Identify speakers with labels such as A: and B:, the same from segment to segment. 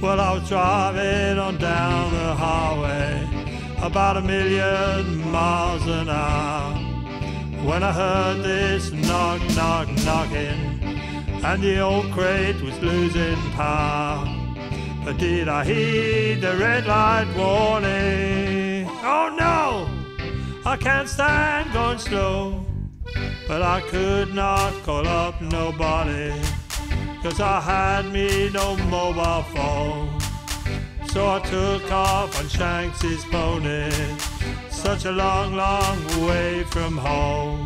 A: Well, I was driving on down the highway about a million miles an hour when I heard this knock, knock, knocking, and the old crate was losing power. But did I heed the red light warning? Oh no! I can't stand going slow, but I could not call up nobody. Cause I had me no mobile phone. So I took off on Shanks's pony. Such a long, long way from home.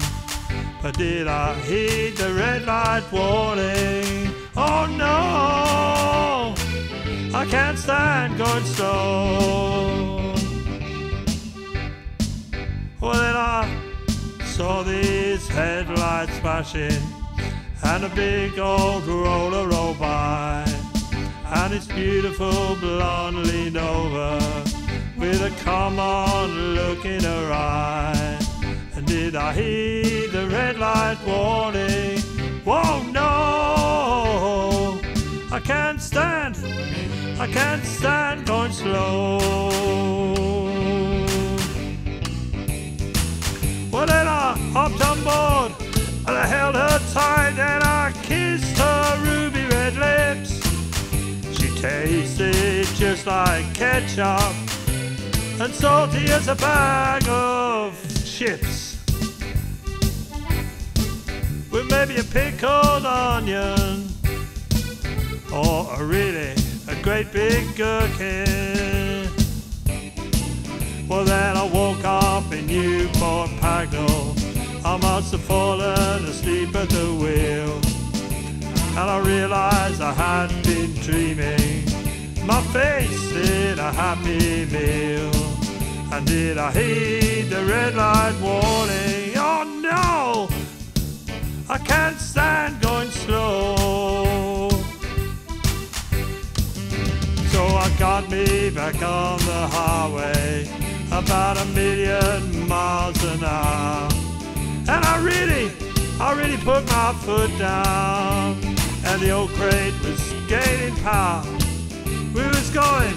A: But did I heed the red light warning? Oh no! I can't stand going slow. Well, then I saw these headlights flashing and a big old. Beautiful blonde leaned over with a come on look in her eye. And did I heed the red light warning? Whoa, no! I can't stand, I can't stand going slow. Well, then I hopped on board and I held her tight and I kissed her tasted just like ketchup and salty as a bag of chips. With maybe a pickled onion or a really a great big gherkin. Well, then I woke up in Newport Pagnell. I must have fallen asleep at the wheel. And I realized I had dreaming. My face in a happy meal. And did I heed the red light warning? Oh no! I can't stand going slow. So I got me back on the highway about a million miles an hour. And I really, I really put my foot down and the old crate was gaining power. We was going,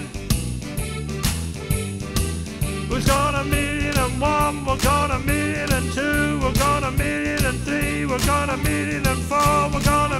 A: we was going a million and one. one, we're going a million and two. two, we're going a million and three. three, we're going a million and four. four, we're gonna